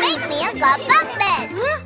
Make me a good bed.